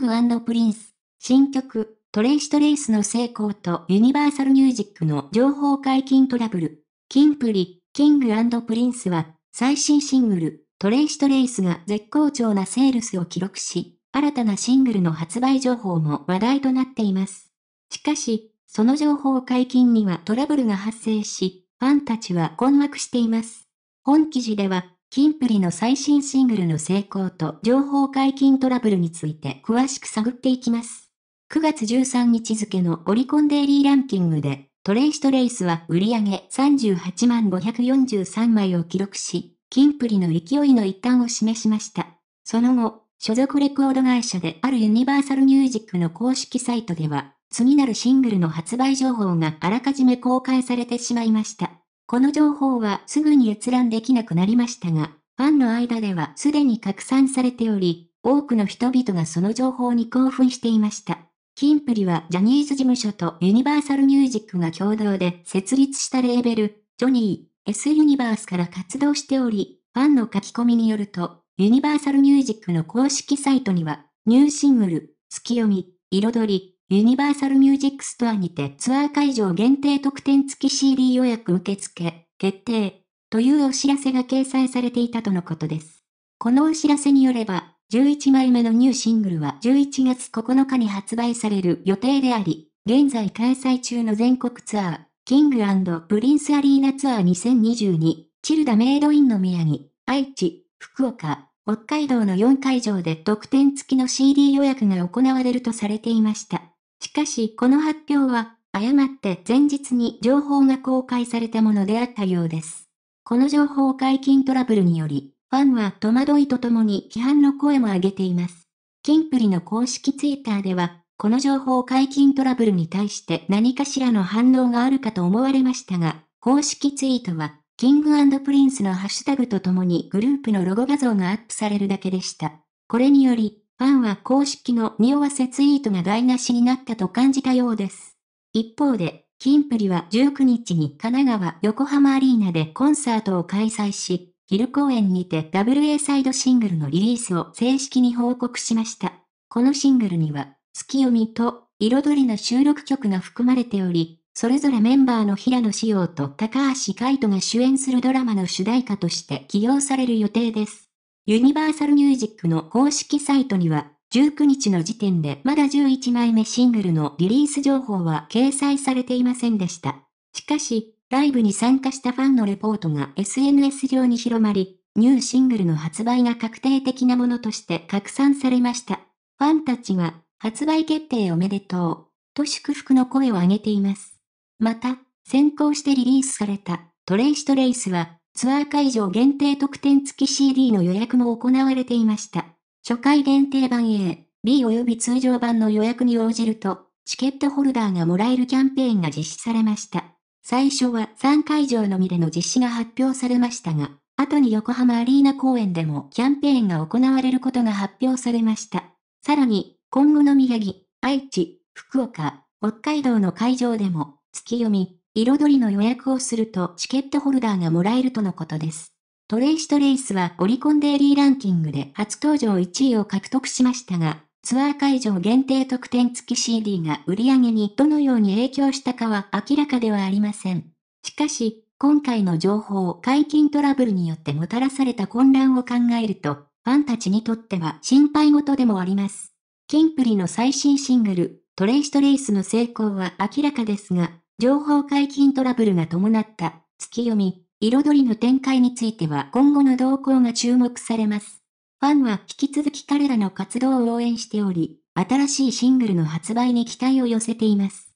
ングプリンス、新曲、トレイストレイスの成功とユニバーサルミュージックの情報解禁トラブル。キンプリ、キングプリンスは、最新シングル、トレイストレイスが絶好調なセールスを記録し、新たなシングルの発売情報も話題となっています。しかし、その情報解禁にはトラブルが発生し、ファンたちは困惑しています。本記事では、キンプリの最新シングルの成功と情報解禁トラブルについて詳しく探っていきます。9月13日付のオリコンデイリーランキングで、トレイストレイスは売上38万543枚を記録し、キンプリの勢いの一端を示しました。その後、所属レコード会社であるユニバーサルミュージックの公式サイトでは、次なるシングルの発売情報があらかじめ公開されてしまいました。この情報はすぐに閲覧できなくなりましたが、ファンの間ではすでに拡散されており、多くの人々がその情報に興奮していました。キンプリはジャニーズ事務所とユニバーサルミュージックが共同で設立したレーベル、ジョニー、S ユニバースから活動しており、ファンの書き込みによると、ユニバーサルミュージックの公式サイトには、ニューシングル、月読み、彩り、ユニバーサルミュージックストアにてツアー会場限定特典付き CD 予約受付、決定、というお知らせが掲載されていたとのことです。このお知らせによれば、11枚目のニューシングルは11月9日に発売される予定であり、現在開催中の全国ツアー、キングプリンスアリーナツアー2022、チルダメイドインの宮城、愛知、福岡、北海道の4会場で特典付きの CD 予約が行われるとされていました。しかしこの発表は、誤って前日に情報が公開されたものであったようです。この情報解禁トラブルにより、ファンは戸惑いとともに批判の声も上げています。キンプリの公式ツイッターでは、この情報解禁トラブルに対して何かしらの反応があるかと思われましたが、公式ツイートは、キングプリンスのハッシュタグとともにグループのロゴ画像がアップされるだけでした。これにより、ファンは公式の匂わせツイートが台無しになったと感じたようです。一方で、キンプリは19日に神奈川横浜アリーナでコンサートを開催し、昼公演にて WA サイドシングルのリリースを正式に報告しました。このシングルには、月読みと彩りの収録曲が含まれており、それぞれメンバーの平野紫耀と高橋海人が主演するドラマの主題歌として起用される予定です。ユニバーサルミュージックの公式サイトには、19日の時点でまだ11枚目シングルのリリース情報は掲載されていませんでした。しかし、ライブに参加したファンのレポートが SNS 上に広まり、ニューシングルの発売が確定的なものとして拡散されました。ファンたちは、発売決定おめでとう、と祝福の声を上げています。また、先行してリリースされたトレイストレイスは、ツアー会場限定特典付き CD の予約も行われていました。初回限定版 A、B 及び通常版の予約に応じると、チケットホルダーがもらえるキャンペーンが実施されました。最初は3会場のみでの実施が発表されましたが、後に横浜アリーナ公演でもキャンペーンが行われることが発表されました。さらに、今後の宮城、愛知、福岡、北海道の会場でも、月読み、彩りの予約をするとチケットホルダーがもらえるとのことです。トレイストレイスはオリコンデイリーランキングで初登場1位を獲得しましたが、ツアー会場限定特典付き CD が売り上げにどのように影響したかは明らかではありません。しかし、今回の情報解禁トラブルによってもたらされた混乱を考えると、ファンたちにとっては心配事でもあります。キンプリの最新シングル、トレイストレイスの成功は明らかですが、情報解禁トラブルが伴った月読み、彩りの展開については今後の動向が注目されます。ファンは引き続き彼らの活動を応援しており、新しいシングルの発売に期待を寄せています。